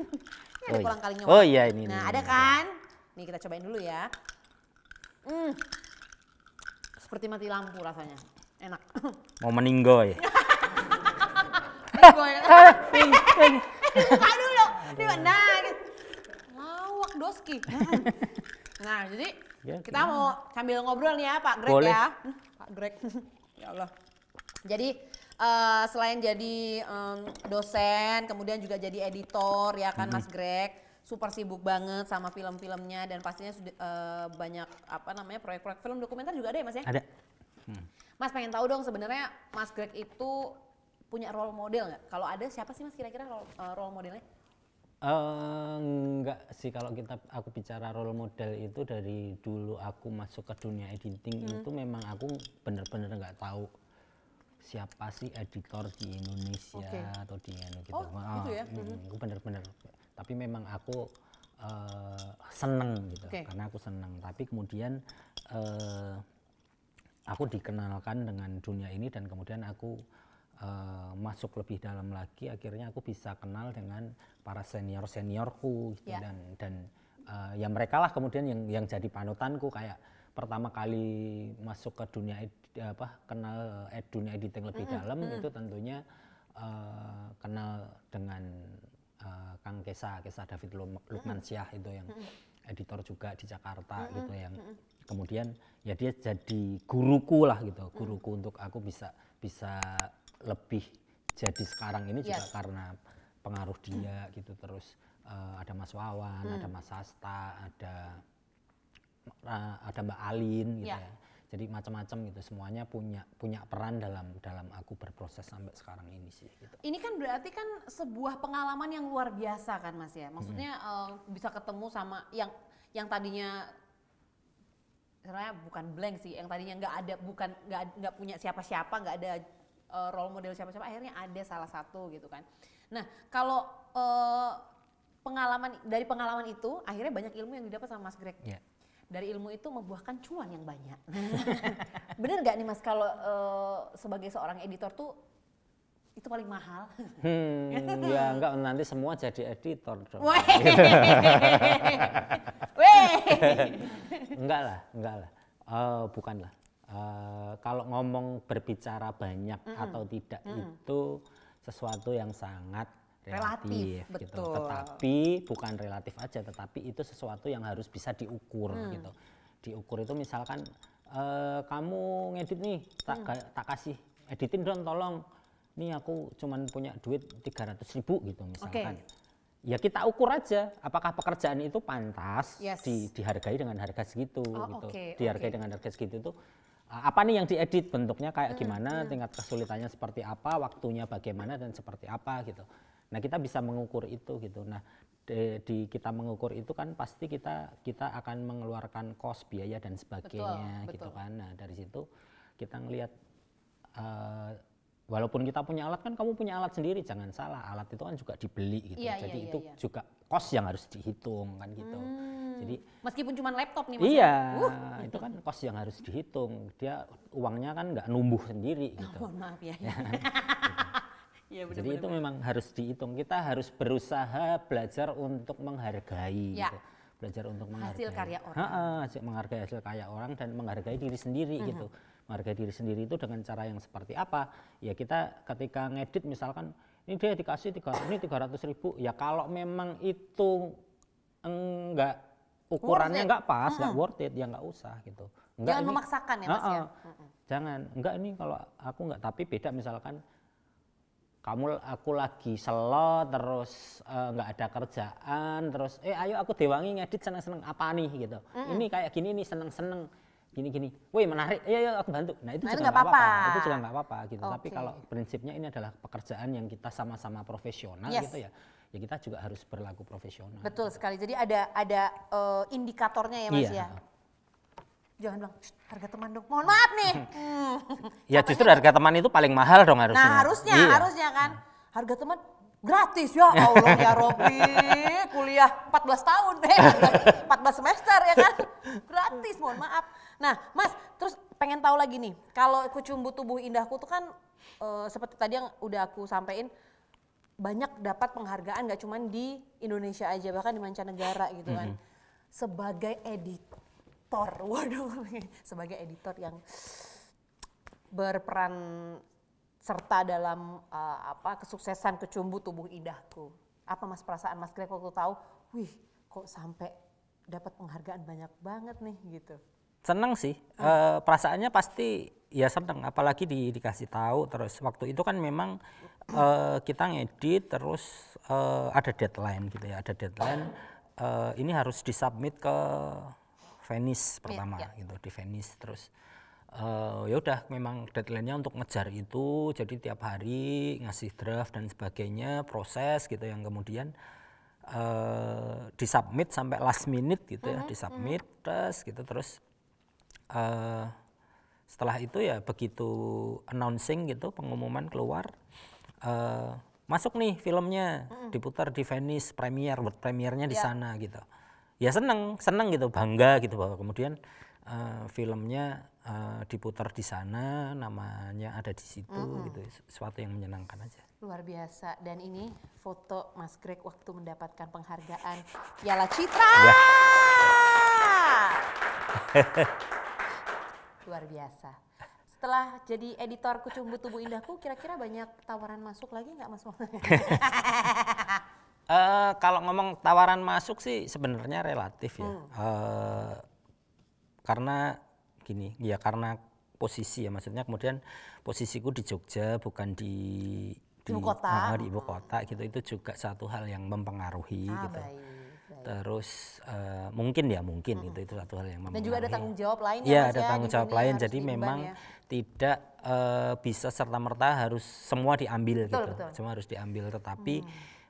[laughs] ini ada Oh iya. kolang kalingnya. Oh iya, ini, Nah ini, ada ini. kan? Nih kita cobain dulu ya. Hmm. Seperti mati lampu rasanya. Enak. Mau meninggoy. Gue buka dulu. Di mana? Lawak doski. Nah, jadi Ya, kita mau sambil ngobrol nih ya Pak Greg Boleh. ya. Hmm, Pak Greg. [laughs] ya Allah. Jadi eh, selain jadi em, dosen, kemudian juga jadi editor ya kan Mas Greg. Super sibuk banget sama film-filmnya dan pastinya sudah eh, banyak apa namanya proyek-proyek film dokumenter juga ada ya Mas ya? Ada. Mas pengen tahu dong sebenarnya Mas Greg itu punya role model nggak? Kalau ada siapa sih Mas kira-kira role, eh, role modelnya? Eh, enggak sih kalau kita aku bicara role model itu dari dulu aku masuk ke dunia editing Hmm. itu memang aku bener-bener nggak tahu siapa sih editor di Indonesia Oke. atau di gitu. Oh, Ah, gitu ya? mm, aku bener-bener tapi memang aku eh, seneng gitu Oke. karena aku seneng tapi kemudian eh, aku dikenalkan dengan dunia ini dan kemudian aku eh, masuk lebih dalam lagi akhirnya aku bisa kenal dengan para senior seniorku gitu. Ya. dan dan eh, ya mereka lah kemudian yang yang jadi panutanku. Kayak pertama kali masuk ke dunia ed- apa kenal ed, dunia editing lebih dalam itu tentunya eh, kenal dengan eh, Kang Kesa Kesa David Lukmansyah itu yang editor juga di Jakarta gitu yang kemudian ya dia jadi guruku lah gitu. Guruku untuk aku bisa bisa lebih jadi sekarang ini juga Yes. karena pengaruh dia gitu terus eh, ada Mas Wawan ada Mas Sasta ada eh, ada Mbak Alin gitu Ya. ya jadi macam-macam gitu semuanya punya punya peran dalam dalam aku berproses sampai sekarang ini sih gitu. Ini kan berarti kan sebuah pengalaman yang luar biasa kan Mas ya. Maksudnya eh, bisa ketemu sama yang yang tadinya sebenarnya bukan blank sih, yang tadinya nggak ada bukan nggak nggak punya siapa-siapa, nggak ada eh, role model siapa-siapa, akhirnya ada salah satu gitu kan. Nah kalau eh, pengalaman dari pengalaman itu akhirnya banyak ilmu yang didapat sama Mas Greg. Ya. Dari ilmu itu membuahkan cuan yang banyak. [laughs] Bener nggak nih Mas kalau eh, sebagai seorang editor tuh itu paling mahal? [laughs] Hmm, ya enggak nanti semua jadi editor dong. Weh. [laughs] Enggak lah, enggak lah. Eh, bukan lah. Eh, kalau ngomong berbicara banyak atau tidak itu sesuatu yang sangat Relatif, relatif, gitu. betul. Tetapi bukan relatif aja, tetapi itu sesuatu yang harus bisa diukur Mm. gitu. Diukur itu misalkan eh, kamu ngedit nih, tak Mm. ga- tak kasih editin dong tolong. Nih aku cuman punya duit 300 ribu gitu misalkan. Ya kita ukur aja apakah pekerjaan itu pantas Yes. di, dihargai dengan harga segitu Oh, gitu. oke, Dihargai oke. dengan harga segitu itu uh, apa nih yang diedit bentuknya kayak Hmm, gimana, tingkat kesulitannya seperti apa, waktunya bagaimana dan seperti apa gitu. Nah, kita bisa mengukur itu gitu. Nah, di, di kita mengukur itu kan pasti kita kita akan mengeluarkan kos biaya dan sebagainya Betul, gitu betul. kan. Nah, dari situ kita ngelihat uh, walaupun kita punya alat kan kamu punya alat sendiri jangan salah alat itu kan juga dibeli gitu Iya, jadi iya, itu iya. juga kos yang harus dihitung kan gitu jadi Meskipun cuma laptop nih Mas. iya ya. itu kan kos yang harus dihitung dia uangnya kan nggak numbuh sendiri gitu Mohon maaf ya. Iya [laughs] benar jadi itu memang harus dihitung kita harus berusaha belajar untuk menghargai Ya. gitu. belajar untuk menghargai Hasil karya orang. Ha-ha, hasil- menghargai hasil karya orang dan menghargai diri sendiri Mhm. gitu menghargai diri sendiri itu dengan cara yang seperti apa ya kita ketika ngedit misalkan ini dia dikasih tiga ini 300 ribu. Ya kalau memang itu enggak ukurannya enggak pas enggak worth it ya enggak usah gitu. Enggak Jangan ini- memaksakan ya Mas ya. Ha-ha. jangan. Enggak ini kalau aku enggak. Tapi beda misalkan kamu aku lagi selo terus eh, nggak ada kerjaan terus eh ayo aku dewangi ngedit seneng seneng apa nih gitu. Ini kayak gini nih seneng seneng gini gini woi menarik iya iya aku bantu nah itu Nah, juga nggak apa-apa itu juga nggak apa-apa gitu tapi Oke. kalau prinsipnya ini adalah pekerjaan yang kita sama-sama profesional Yes. gitu ya ya kita juga harus berlaku profesional Betul sekali. Jadi ada ada eh, indikatornya ya Mas Iya. ya. jangan bilang "Shh, harga teman dong. Mohon maaf nih. [laughs] Hmm. Ya justru harga teman itu paling mahal dong harusnya. Nah harusnya, Iya. harusnya kan. Harga teman gratis ya Allah ya Robi. Kuliah 14 tahun, eh [laughs] 14 semester ya kan. Gratis, mohon maaf. Nah mas, terus pengen tahu lagi nih. Kalau kucumbu tubuh indahku tuh kan eh, seperti tadi yang udah aku sampein banyak dapat penghargaan gak cuman di Indonesia aja bahkan di mancanegara gitu kan. Sebagai editor, [laughs] waduh, sebagai editor yang berperan serta dalam uh, apa kesuksesan kecumbu tubuh indahku. Apa mas perasaan mas Greg waktu tahu, wih kok sampai dapat penghargaan banyak banget nih gitu. Seneng sih, Eh, perasaannya pasti ya seneng, apalagi di, dikasih tahu terus waktu itu kan memang eh, kita ngedit terus eh, ada deadline gitu ya, ada deadline eh, ini harus disubmit ke Venice pertama ya. gitu di Venice terus eh, ya udah memang deadline-nya untuk ngejar itu jadi tiap hari ngasih draft dan sebagainya proses gitu yang kemudian eh disubmit sampai last minute gitu ya disubmit terus gitu terus eh setelah itu ya begitu announcing gitu pengumuman keluar eh masuk nih filmnya. Diputar di Venice premier buat premiernya di sana gitu. Ya seneng seneng gitu bangga gitu bahwa kemudian eh, filmnya eh, diputar di sana namanya ada di situ gitu. Sesuatu yang menyenangkan aja. Luar biasa. Dan ini foto Mas Greg waktu mendapatkan penghargaan Piala Citra. Ya. [laughs] Luar biasa. Setelah jadi editor Kucumbu Tubuh Indahku, kira-kira banyak tawaran masuk lagi nggak Mas? [laughs] Eh, kalau ngomong tawaran masuk sih sebenarnya relatif ya. Eh, karena gini, ya karena posisi ya maksudnya kemudian posisiku di Jogja bukan di di Ibu kota. ah, di ibu kota gitu itu juga satu hal yang mempengaruhi ah, gitu. baik. Terus eh, mungkin ya mungkin itu itu satu hal yang Dan mempengaruhi. juga ada tanggung jawab lain ya Iya Mas ada ya, tanggung jawab lain jadi memang ya. tidak eh, bisa serta merta harus semua diambil Betul, gitu betul. Hmm. semua harus diambil tetapi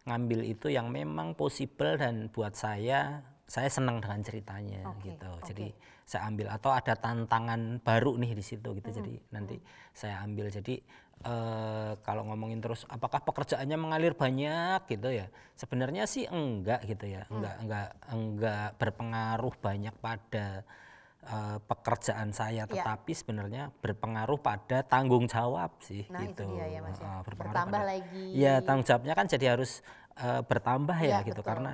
ngambil itu yang memang possible dan buat saya saya senang dengan ceritanya Oke, gitu jadi saya ambil atau ada tantangan baru nih di situ gitu jadi Hmm, nanti saya ambil jadi eh, kalau ngomongin terus apakah pekerjaannya mengalir banyak gitu ya sebenarnya sih enggak gitu ya Hmm. enggak enggak enggak berpengaruh banyak pada eh, pekerjaan saya Ya. tetapi sebenarnya berpengaruh pada tanggung jawab sih Nah, itu gitu dia ya, Mas, ya. Berpengaruh Bertambah pada- lagi. Iya tanggung jawabnya kan jadi harus eh, bertambah ya, Iya, gitu betul. karena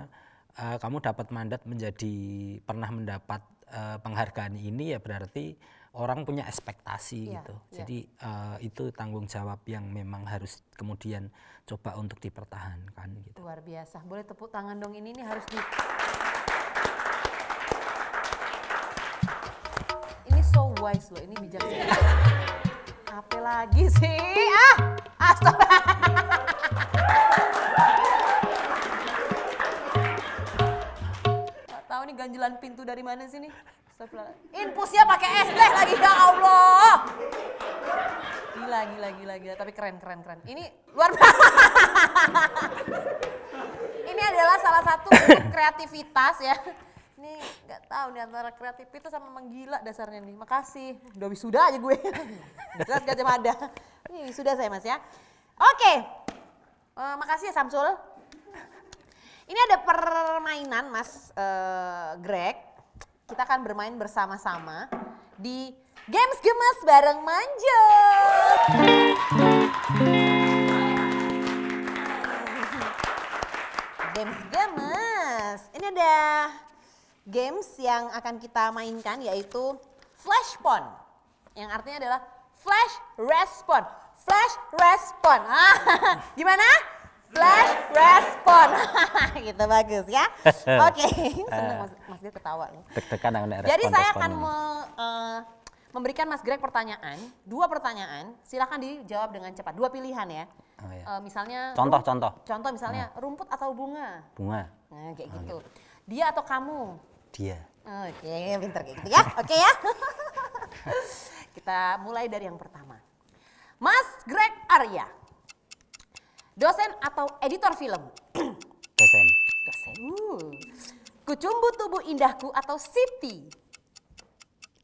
eh, kamu dapat mandat menjadi pernah mendapat eh, penghargaan ini ya berarti orang punya ekspektasi Iya, gitu iya. jadi eh, itu tanggung jawab yang memang harus kemudian coba untuk dipertahankan gitu Luar biasa. Boleh tepuk tangan dong ini nih harus di Ini so wise loh, ini bijaksana. Apa lagi sih? Ah, astaga. Tahu nih ganjilan pintu dari mana sih nih? Infusnya pakai es teh lagi ya Allah. Gila, gila, gila, gila. Tapi keren, keren, keren. Ini luar biasa. Ini adalah salah satu bentuk kreativitas ya. Ini nggak tahu nih antara kreativitas sama menggila dasarnya nih. Makasih. Udah wisuda aja gue. Jelas gak ada. Ini wisuda saya mas ya. Oke. Eh, makasih ya Samsul. Ini ada permainan mas eh, Greg. Kita akan bermain bersama-sama di Games Gemes bareng Manjot. Games Gemes. Ini ada games yang akan kita mainkan yaitu Flashpon. Yang artinya adalah Flash Respon. Flash Respon. Ah, [laughs] gimana? Flash Respon. [laughs] gitu bagus ya. [laughs] Oke, [laughs] seneng Mas, Mas Greg ketawa. nih. Jadi saya akan me- eh, memberikan Mas Greg pertanyaan, dua pertanyaan, silakan dijawab dengan cepat. Dua pilihan ya. Oh, iya. Eh, misalnya Contoh, rum- contoh. Contoh misalnya rumput atau bunga. bunga Nah, kayak gitu. Dia atau kamu? dia Oke, pinter kayak gitu ya. Oke ya. Kita mulai dari yang pertama. Mas Greg Arya. Dosen atau editor film? [clears throat] dosen Dosen. Uh. Kucumbu tubuh indahku atau Siti?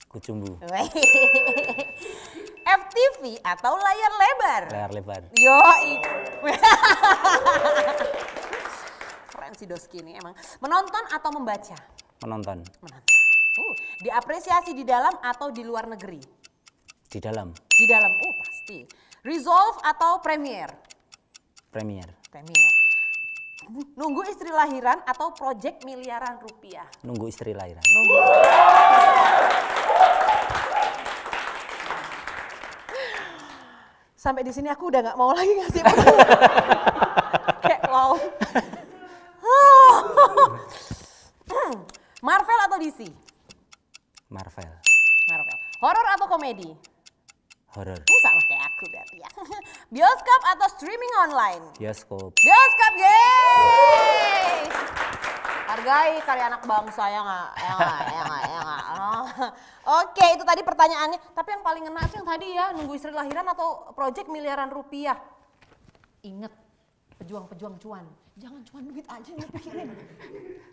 Kucumbu. [laughs] FTV atau layar lebar? Layar lebar. Yo, [laughs] keren si Doski ini emang. Menonton atau membaca? Menonton. Menonton. Uh, diapresiasi di dalam atau di luar negeri? Di dalam. Di dalam, uh pasti. Resolve atau Premiere? Premier. Premiere. Nunggu istri lahiran atau project miliaran rupiah? Nunggu istri lahiran. Nunggu. Sampai di sini aku udah nggak mau lagi ngasih [laughs] Kayak wow. [laughs] Marvel atau DC? Marvel. Marvel. Horor atau komedi? Horor. Uh, sama kayak aku berarti ya. [laughs] Bioskop atau streaming online? Bioskop. Bioskop, yeay! Hargai karya anak bangsa ya nggak? Ya nggak? Ya nggak? Ya nggak? Oh. [laughs] Oke, itu tadi pertanyaannya. Tapi yang paling ngena sih yang tadi ya, nunggu istri lahiran atau project miliaran rupiah. Ingat, pejuang-pejuang cuan. Jangan cuma duit aja yang pikirin.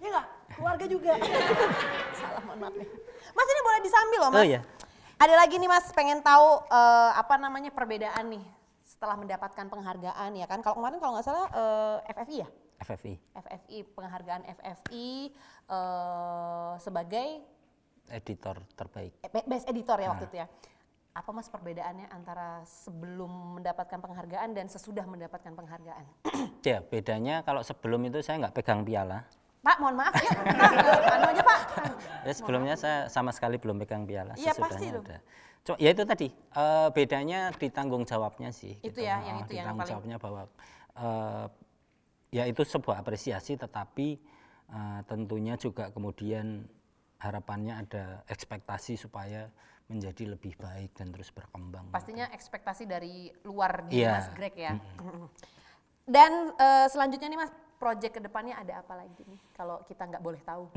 Ya nggak? Keluarga juga. [laughs] Salah, mohon maaf nih. Mas ini boleh disambil loh mas. Oh iya. Ada lagi nih mas, pengen tahu eh, apa namanya perbedaan nih setelah mendapatkan penghargaan ya kan. Kalau kemarin kalau nggak salah eh, FFI ya? FFI. FFI, penghargaan FFI eh, sebagai Editor terbaik. be- best editor ya waktu itu ya. Apa mas perbedaannya antara sebelum mendapatkan penghargaan dan sesudah mendapatkan penghargaan? Ya, bedanya kalau sebelum itu saya nggak pegang piala. Pak, mohon maaf ya. Pak, anu aja Pak. Ya sebelumnya saya sama sekali belum pegang piala. Iya, pasti udah. Cuma ya itu tadi eh, bedanya di tanggung jawabnya sih. Itu ya, yang itu yang paling- jawabnya bahwa eh, ya itu sebuah apresiasi, tetapi eh, tentunya juga kemudian harapannya ada ekspektasi supaya menjadi lebih baik dan terus berkembang. Pastinya ekspektasi dari luar di Iya. Mas Greg ya. Dan eh, selanjutnya nih Mas, project ke depannya ada apa lagi nih? Kalau kita nggak boleh tahu.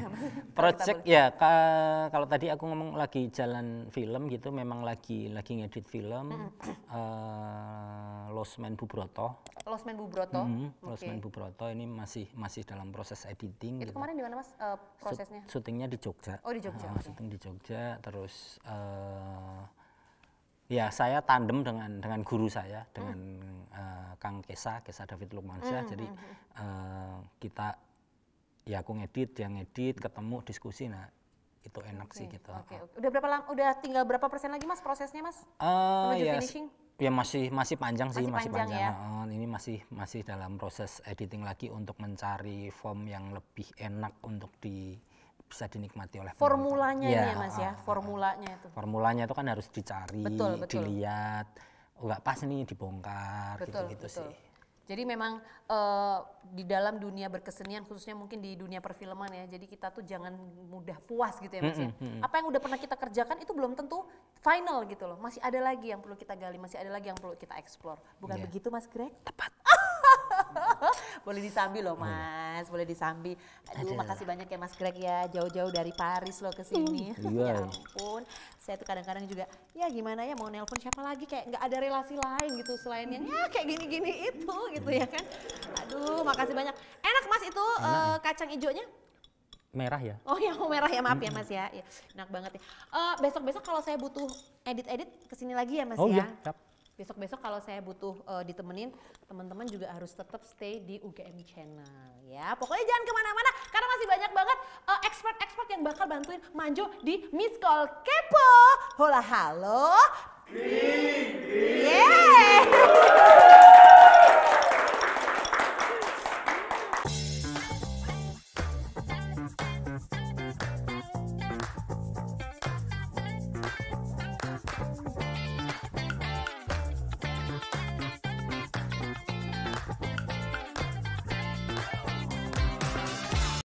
[laughs] Project ya ka- kalau tadi aku ngomong lagi jalan film gitu, memang lagi lagi ngedit film. eh, Losmen Bubroto. Losmen Bubroto. Mhm, Oke. Losmen Bubroto ini masih masih dalam proses editing. Itu gitu. kemarin di mana Mas Sut- prosesnya? Syutingnya di Jogja. Oh, di Jogja, Ah, oke. syuting di Jogja, terus eh, ya saya tandem dengan dengan guru saya, dengan eh, Kang Kesa, Kesa David Lukmansyah. Jadi eh, kita ya aku ngedit, dia ngedit, ketemu diskusi, nah itu enak sih gitu. Oke, oke. Udah berapa lama? Udah tinggal berapa persen lagi Mas prosesnya Mas? Eh, Menuju ya, finishing? ya masih masih panjang sih, Masih panjang panjang. ya? Eh, ini masih masih dalam proses editing lagi untuk mencari form yang lebih enak untuk di bisa dinikmati oleh penonton. Formulanya ini Iya, ya Mas ya, formulanya itu. Formulanya itu kan harus dicari, Betul, betul. dilihat, nggak pas nih dibongkar Betul, gitu-gitu betul. sih. Jadi memang eh, di dalam dunia berkesenian khususnya mungkin di dunia perfilman ya. Jadi kita tuh jangan mudah puas gitu ya Mas ya. Apa yang udah pernah kita kerjakan itu belum tentu final gitu loh. Masih ada lagi yang perlu kita gali, masih ada lagi yang perlu kita explore. Bukan Iya. begitu Mas Greg? Tepat. [laughs] [laughs] boleh disambi loh Mas, boleh disambi. Aduh, Aduh. makasih banyak ya Mas Greg ya, jauh-jauh dari Paris loh ke sini. Iya. [laughs] ya ampun, saya tuh kadang-kadang juga, ya gimana ya mau nelpon siapa lagi kayak nggak ada relasi lain gitu selain yang ya kayak gini-gini itu [laughs] gitu ya kan. Aduh, makasih banyak. Enak Mas itu eh, kacang hijaunya? Merah ya? Oh ya, oh, merah ya maaf ya Mas ya. ya enak banget ya. Eh, besok-besok kalau saya butuh edit-edit ke sini lagi ya Mas Oh ya. iya, siap. Besok-besok kalau saya butuh eh, ditemenin, teman-teman juga harus tetap stay di UGM Channel ya. Pokoknya jangan ke mana-mana karena masih banyak banget eh, expert-expert yang bakal bantuin Manjo di Miss Call Kepo. Hola halo. Yeay. [laughs]